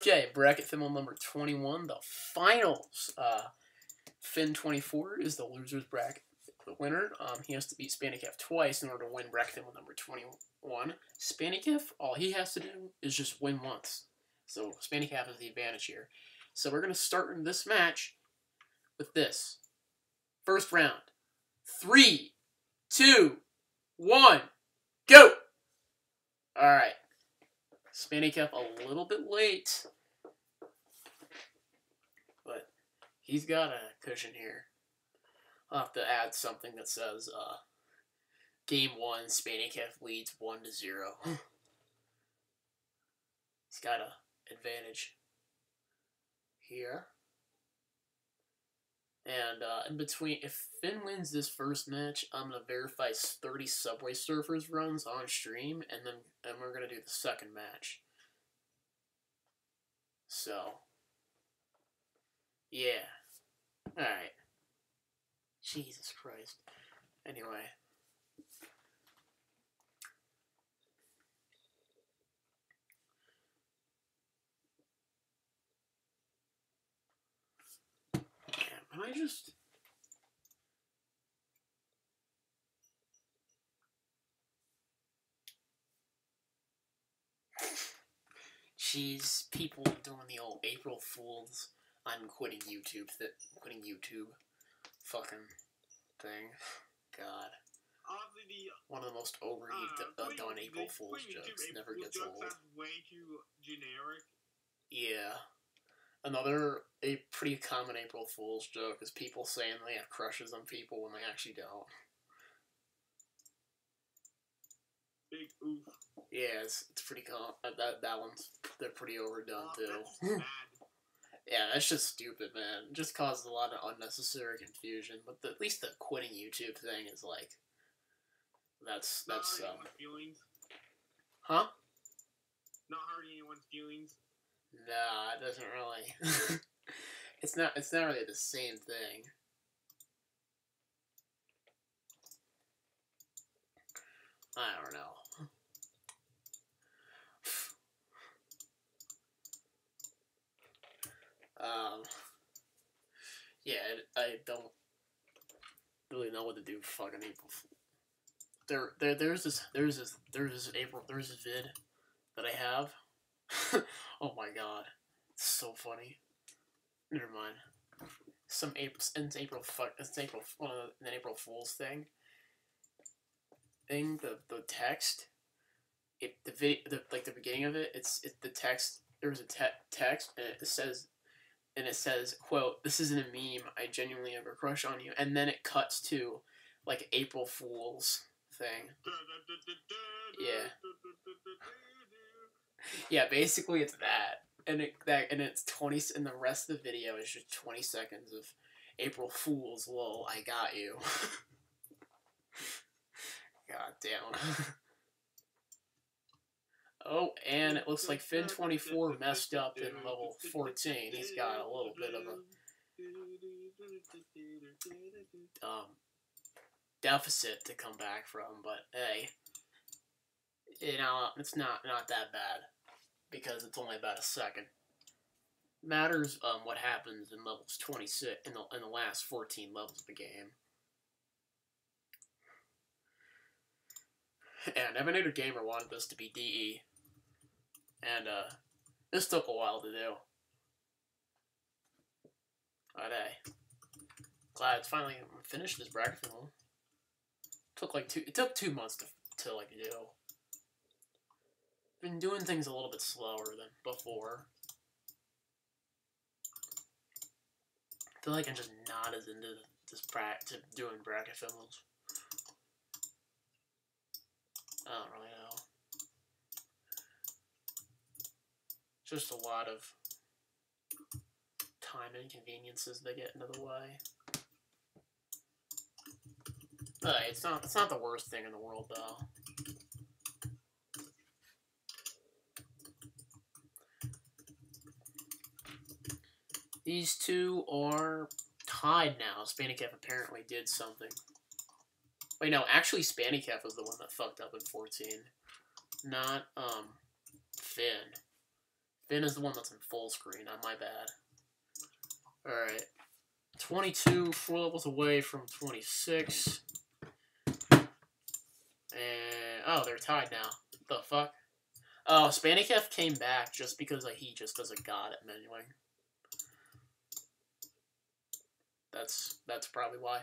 Okay, bracket FIML number 21, the finals. Uh, Phynn 24 is the loser's bracket the winner. Um, he has to beat Spanikef twice in order to win bracket FIML number 21. Spanikef, all he has to do is just win once. So Spanikef has the advantage here. So we're going to start in this match with this. First round. Three, two, one, go! Alright. Spanikef a little bit late. But he's got a cushion here. I'll have to add something that says, uh, Game 1, Spanikef leads 1 to 0. he's got a advantage here. And uh, in between, if Phynn wins this first match, I'm gonna verify 30 Subway Surfers runs on stream, and then and we're gonna do the second match. So, yeah, all right. Jesus Christ. Anyway. Damn, I just... Jeez, people doing the old April Fools. I'm quitting YouTube. That quitting YouTube. Fucking thing. God. One of the most overused uh, uh, done April Fool's jokes. Never gets old. Way too generic. Yeah. Another a pretty common April Fool's joke is people saying they have crushes on people when they actually don't. Big oof. Yeah, it's, it's pretty common. Uh, that that one's they're pretty overdone too. yeah, that's just stupid, man. It just causes a lot of unnecessary confusion. But the, at least the quitting YouTube thing is like, that's that's um, feelings. huh? Not hurting anyone's feelings. Nah, it doesn't really. it's not. It's not really the same thing. I don't know. Um. Yeah, I don't really know what to do. Fucking April. There, there, there's this, there's this, there's this April, there's this vid that I have. oh my god, it's so funny. Never mind. Some April, it's April, fuck, it's April, one of the, an April Fool's thing. Thing, the the text, it the video, the, like the beginning of it, it's it the text. There's a te- text and it says, and it says, "quote This isn't a meme. I genuinely have a crush on you." And then it cuts to, like April Fool's thing. Yeah. Yeah, basically it's that, and it that and it's twenty, and the rest of the video is just twenty seconds of April Fools. Lol, I got you. God damn. oh, and it looks like Phynn twenty four messed up in level fourteen. He's got a little bit of a um deficit to come back from, but hey, you know it's not not that bad because it's only about a second. Matters um what happens in levels twenty six in the in the last fourteen levels of the game. And Eminator Gamer wanted this to be DE, and uh, this took a while to do. But hey, glad it's finally finished this bracket. Took like two. It took two months to to like do. Been doing things a little bit slower than before. I feel like I'm just not as into this pra- to doing bracket FIMLs. I don't really know. Just a lot of time inconveniences that get into the way. But it's not it's not the worst thing in the world though. These two are tied now. Spanikef apparently did something. Wait, no, actually Spanikef was the one that fucked up in 14. Not, um, Phynn. Phynn is the one that's in full screen, not my bad. Alright. 22, four levels away from 26. And, oh, they're tied now. The fuck? Oh, Spanikef came back just because like, he just does a god at menuing. That's that's probably why.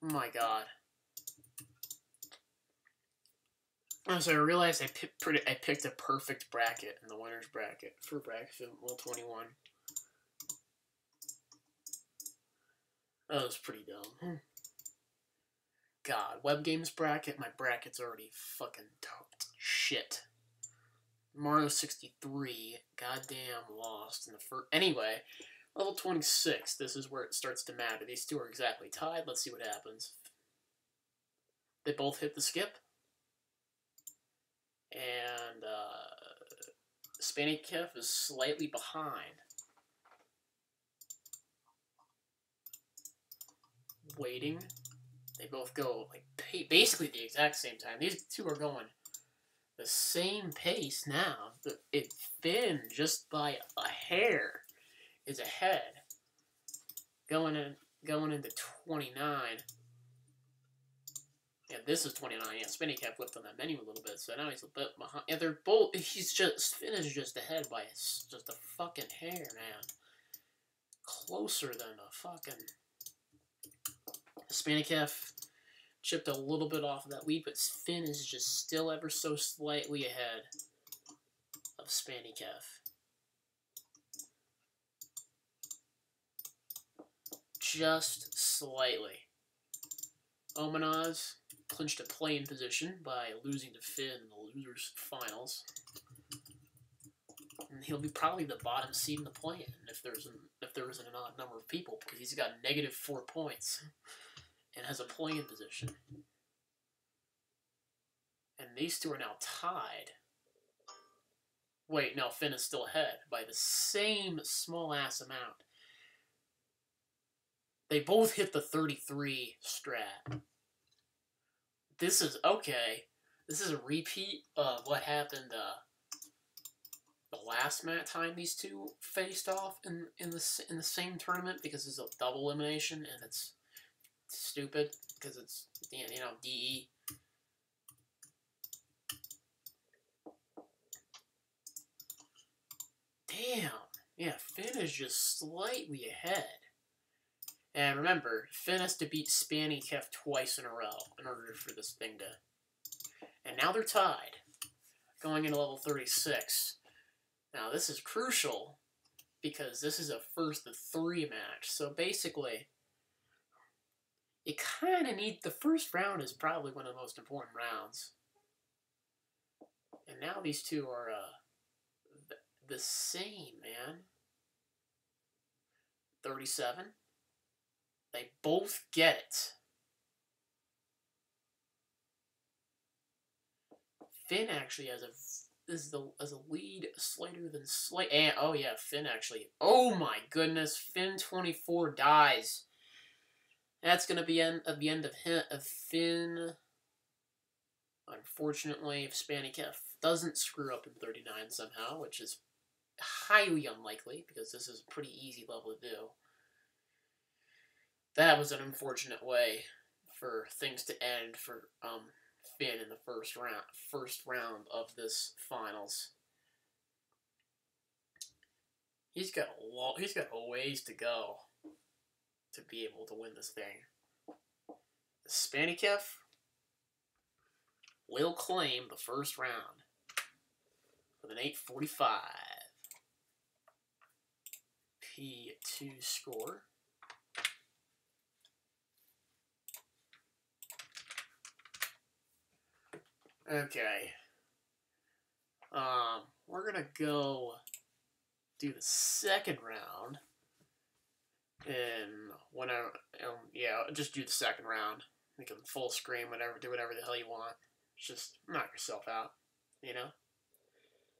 My god. Oh, so I realized I picked pretty, I picked a perfect bracket in the winners bracket for bracket Will 21. That was pretty dumb. Hmm. God, web games bracket, my bracket's already fucking shit. Mario 63, goddamn lost in the first. Anyway, level 26, this is where it starts to matter. These two are exactly tied. Let's see what happens. They both hit the skip. And, uh, Spanikef is slightly behind. Waiting. They both go, like, basically the exact same time. These two are going the same pace now. It Phynn just by a hair is ahead. Going in, going into 29. Yeah, this is 29. Yeah, Spanikef flipped on that menu a little bit, so now he's a bit behind. Yeah, they're both. He's just Phynn is just ahead by just a fucking hair, man. Closer than a fucking. Spanikef chipped a little bit off of that lead, but Phynn is just still ever so slightly ahead of Spanikef. Just slightly. Omanaz clinched a playing position by losing to Phynn in the losers finals. And he'll be probably the bottom seed in the play-in if there's an, if there isn't an odd number of people because he's got negative four points and has a playing position. And these two are now tied. Wait, no, Phynn is still ahead by the same small ass amount. They both hit the 33 strat. This is okay. This is a repeat of what happened uh, the last match time these two faced off in in the in the same tournament because it's a double elimination and it's stupid because it's you know DE. Damn. Yeah, Phynn is just slightly ahead. And remember, Phynn has to beat Spanikef twice in a row in order for this thing to... And now they're tied, going into level 36. Now this is crucial, because this is a first of three match. So basically, you kind of need the first round is probably one of the most important rounds. And now these two are uh, the same, man. 37. They both get it. Phynn actually has a is the as a lead slighter than slight and oh yeah, Phynn actually. Oh my goodness, Phynn 24 dies. That's going to be end, at the end of, him, of Phynn. Unfortunately, if Spanikef doesn't screw up in 39 somehow, which is highly unlikely because this is a pretty easy level to do. That was an unfortunate way for things to end for um, Phynn in the first round, first round of this finals. He's got a. He's got a ways to go to be able to win this thing. Spanikef will claim the first round with an 845. P2 score. Okay. Um, we're gonna go do the second round. And whenever, um, yeah, just do the second round. You can full screen, whatever, do whatever the hell you want. Just knock yourself out, you know?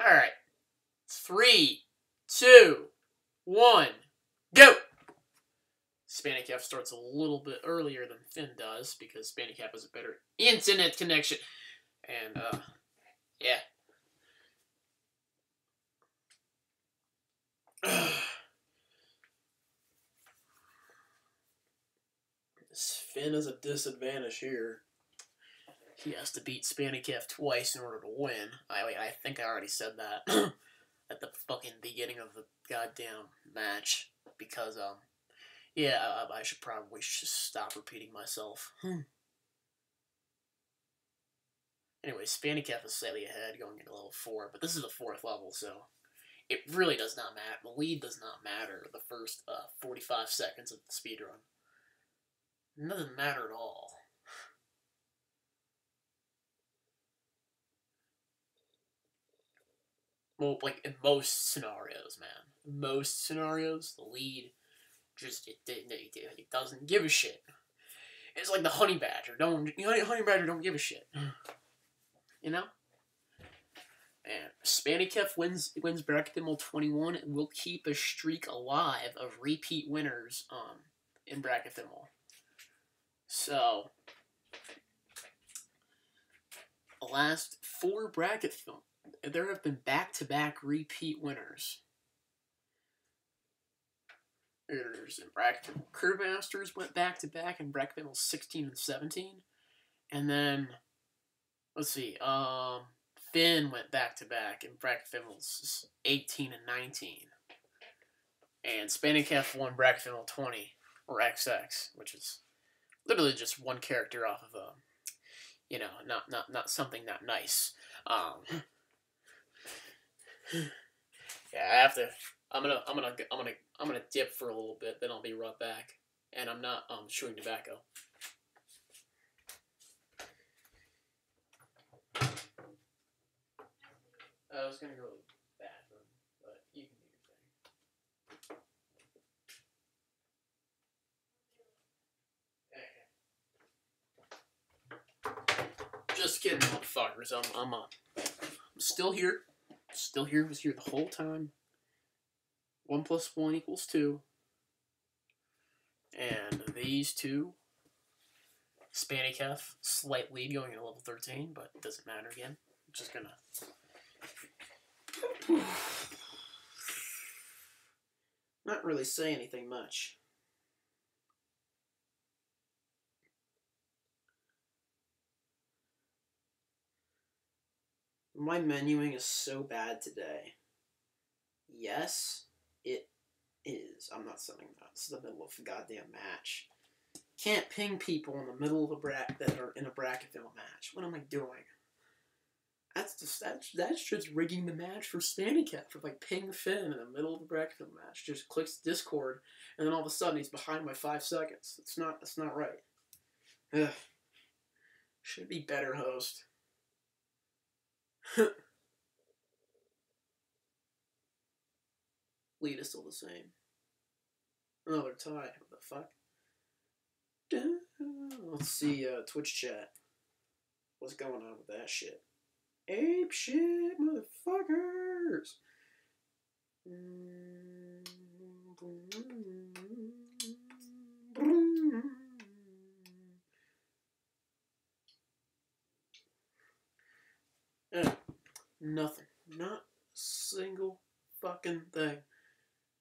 Alright. Three, two, one, go! Spanikef starts a little bit earlier than Phynn does because Spanikef has a better internet connection. And uh, yeah. Phynn is a disadvantage here. He has to beat Spanikef twice in order to win. I I think I already said that at the fucking beginning of the goddamn match because um yeah I, I should probably just stop repeating myself. Hmm anyway, Spanikef is slightly ahead going into level four, but this is the fourth level, so it really does not matter. The lead does not matter the first uh, 45 seconds of the speed run. It doesn't matter at all. Well, like in most scenarios, man. Most scenarios, the lead just it, it, it, it doesn't give a shit. It's like the honey badger. Don't honey badger don't give a shit. You know. And Spanikef wins wins bracket FIML 21 and will keep a streak alive of repeat winners um, in bracket FIML. So, the last four bracket FIML, there have been back-to-back repeat winners. There's in bracket Curve Masters went back-to-back in bracket FIML 16 and 17, and then let's see, um, Phynn went back-to-back in bracket FIMLs 18 and 19, and Spanikef won bracket FIML 20 or XX, which is literally just one character off of a, you know, not not not something that nice. Um, yeah, I have to. I'm gonna I'm gonna I'm gonna I'm gonna dip for a little bit, then I'll be right back. And I'm not um chewing tobacco. Was gonna go to the bathroom, but you can do your thing. Just kidding, motherfuckers. I'm, I'm, uh, I'm still here. Still here. Was here the whole time. One plus one equals two. And these two, Spanny Spanikef, slight lead going into level 13, but it doesn't matter again. I'm just gonna. Not really say anything much. My menuing is so bad today. Yes, it is. I'm not saying that. It's the middle of a goddamn match. Can't ping people in the middle of a bracket that are in a bracket FIML match. What am I doing? That's just that's just rigging the match for Spanikef for like ping Phynn in the middle of the bracket match. Just clicks Discord and then all of a sudden he's behind by five seconds. It's not that's not right. Ugh. Should be better host. Lead is still the same. Another tie. What the fuck? Let's see, uh, Twitch chat. What's going on with that shit? Ape shit, motherfuckers! Uh, nothing. Not single fucking thing.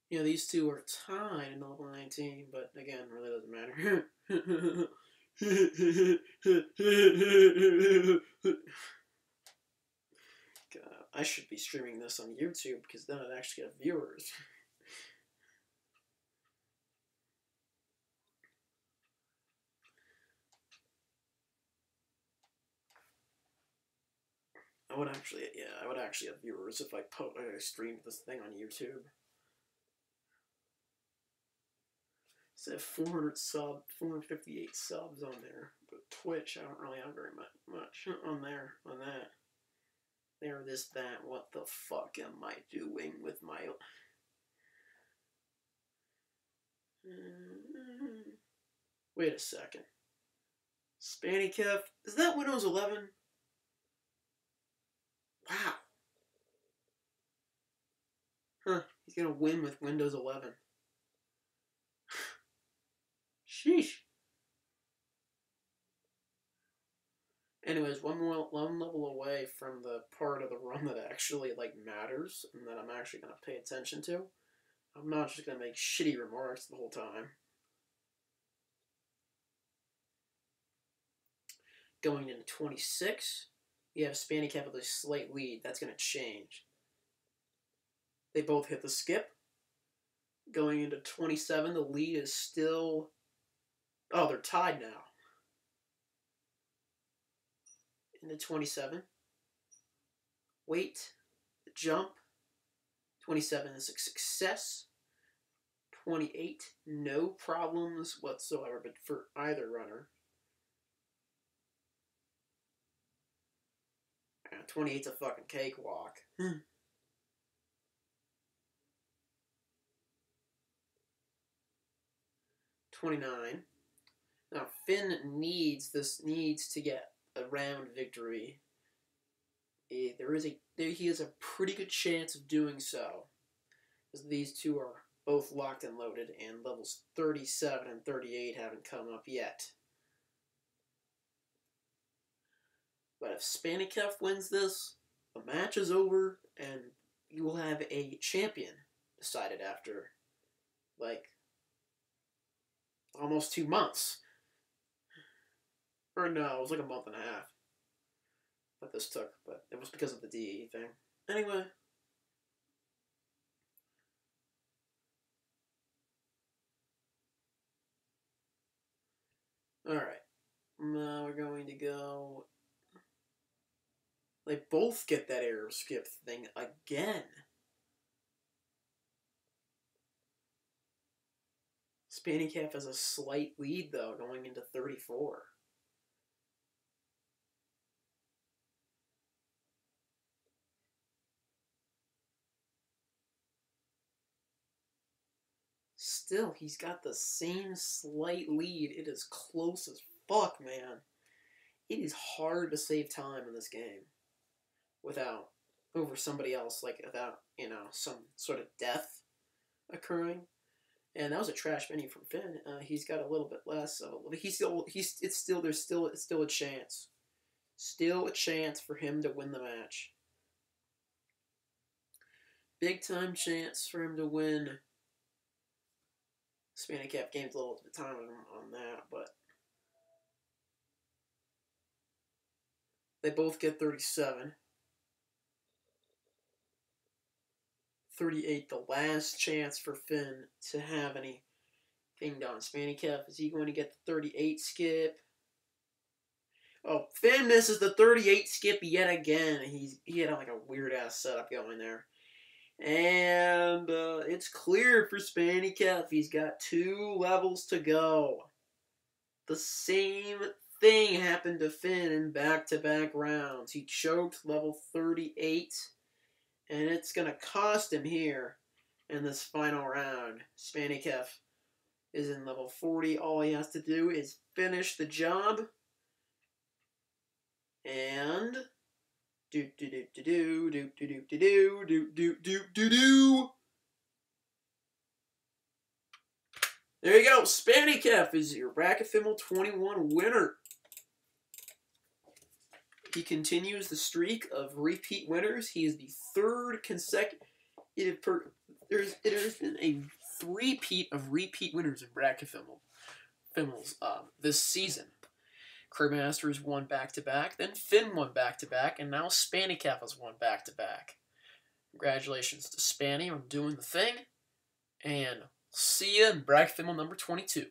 You know, these two are tied in level 19, but again, really doesn't matter. I should be streaming this on YouTube because then I'd actually have viewers. I would actually, yeah, I would actually have viewers if I po- I streamed this thing on YouTube. So 400 sub, 458 subs on there, but Twitch, I don't really have very much, much on there, on that. There, this, that, what the fuck am I doing with my... Mm-hmm. Wait a second. Spanikef, is that Windows 11? Wow. Huh, he's gonna win with Windows 11. Sheesh. Anyways, one more one level away from the part of the run that actually like matters and that I'm actually gonna pay attention to. I'm not just gonna make shitty remarks the whole time. Going into 26, you have Spanikef with a slight lead. That's going to change. They both hit the skip. Going into 27, the lead is still. Oh, they're tied now. Into 27. Wait. Jump. 27 is a success. 28, no problems whatsoever, but for either runner. Uh, yeah, 28's a fucking cakewalk. Hmm. Twenty-nine. Now Phynn needs this needs to get a round victory. Eh, There is a there, he has a pretty good chance of doing so, these two are both locked and loaded, and levels thirty-seven and thirty-eight haven't come up yet. But if Spanikef wins this, the match is over, and you will have a champion decided after, like, almost two months. Or no, it was like a month and a half that this took, but it was because of the DE thing. Anyway. Alright. Now we're going to go. They both get that error skip thing again. Spanikef has a slight lead though, going into 34. Still, he's got the same slight lead. It is close as fuck, man. It is hard to save time in this game without over somebody else, like without you know some sort of death occurring. And that was a trash menu from Phynn. Uh, he's got a little bit less, so he's still he's it's still there's still it's still a chance, still a chance for him to win the match. Big time chance for him to win. Spanikef game's a little bit of time on, that, but they both get 37. 38, the last chance for Phynn to have anything done. Spanikef, is he going to get the 38 skip? Oh, Phynn misses the 38 skip yet again. He's he had like a weird ass setup going there. And uh, it's clear for Spanikef. He's got two levels to go. The same thing happened to Phynn in back to back rounds. He choked level 38, and it's going to cost him here in this final round. Spanikef is in level 40. All he has to do is finish the job. And do do do do do do do do do do. There you go. Spanny Spanikef is your Bracket FIML 21 winner. He continues the streak of repeat winners. He is the third consecutive per. There's there has been a repeat of repeat winners in Bracket FIML, FIMLs um, this season. Crewmasters won back to back, then Phynn won back to back, and now Spanikef has won back to back. Congratulations to Spanny on doing the thing, and see you in Bracket FIML number 22.